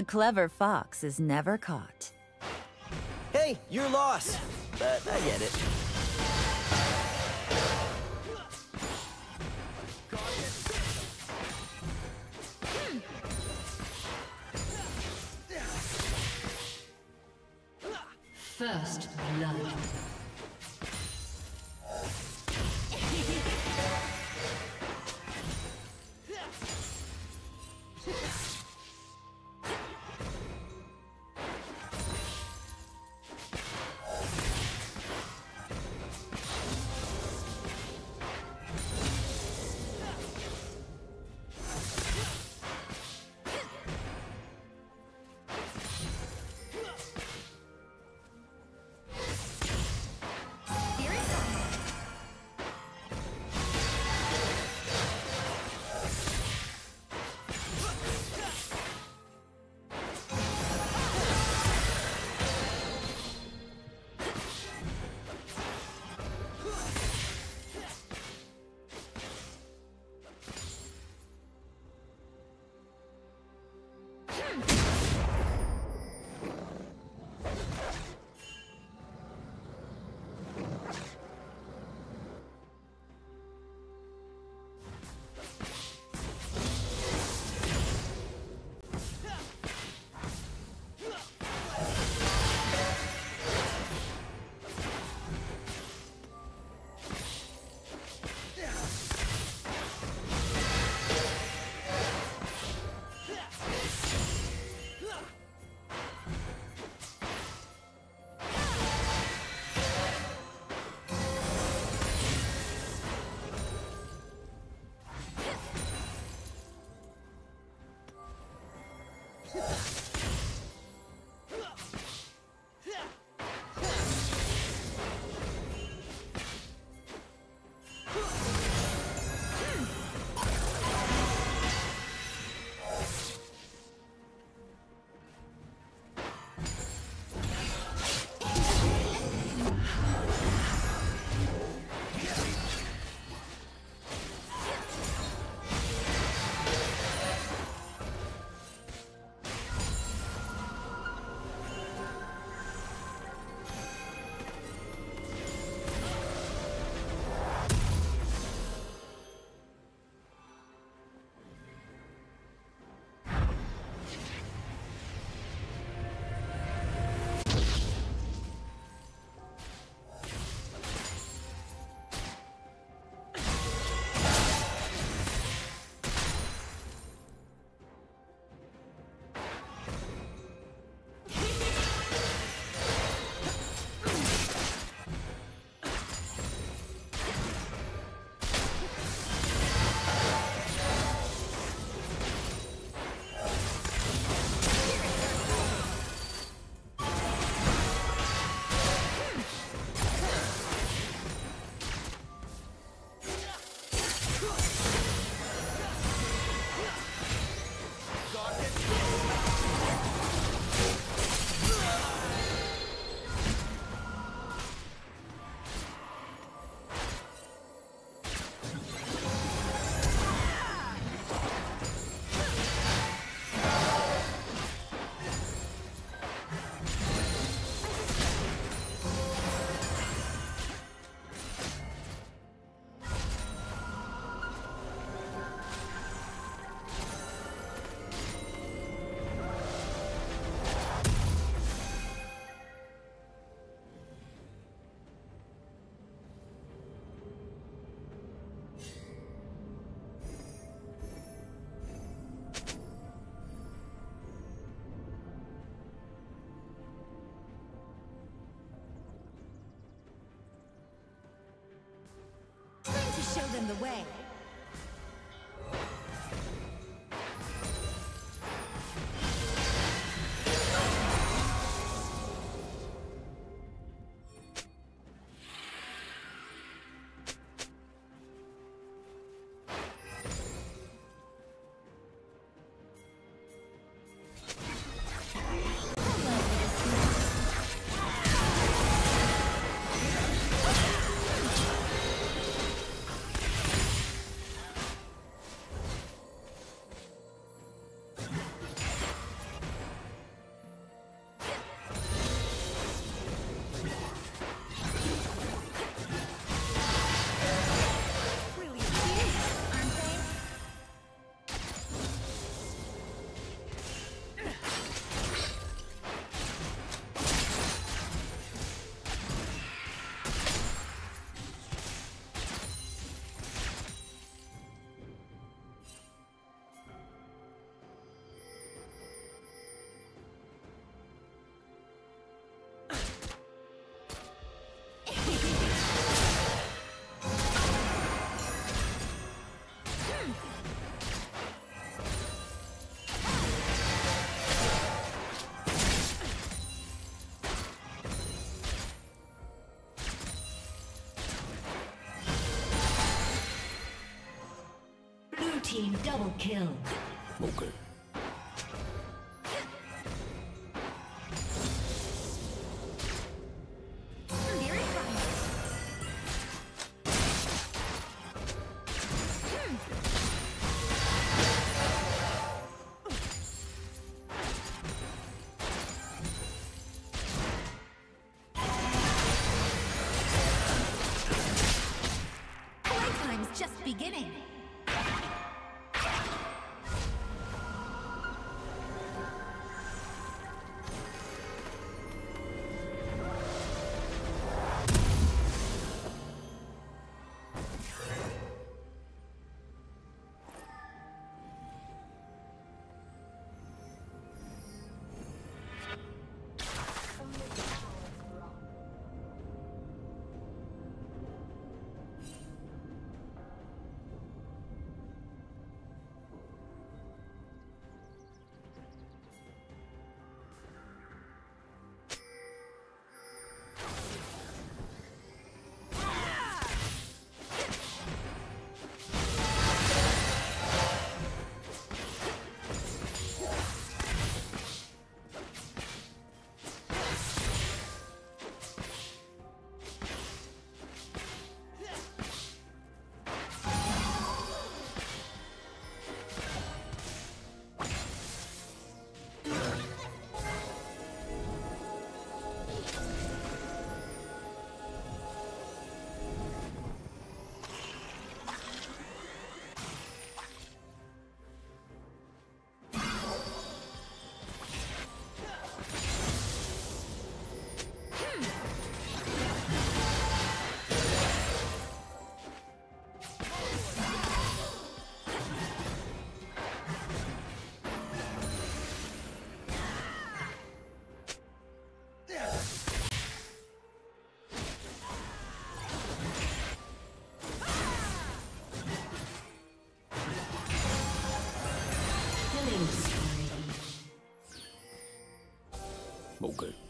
A clever fox is never caught. Hey, your loss. But I get it. First blood. show them the way. Team double kill. Okay. Just beginning. Okay.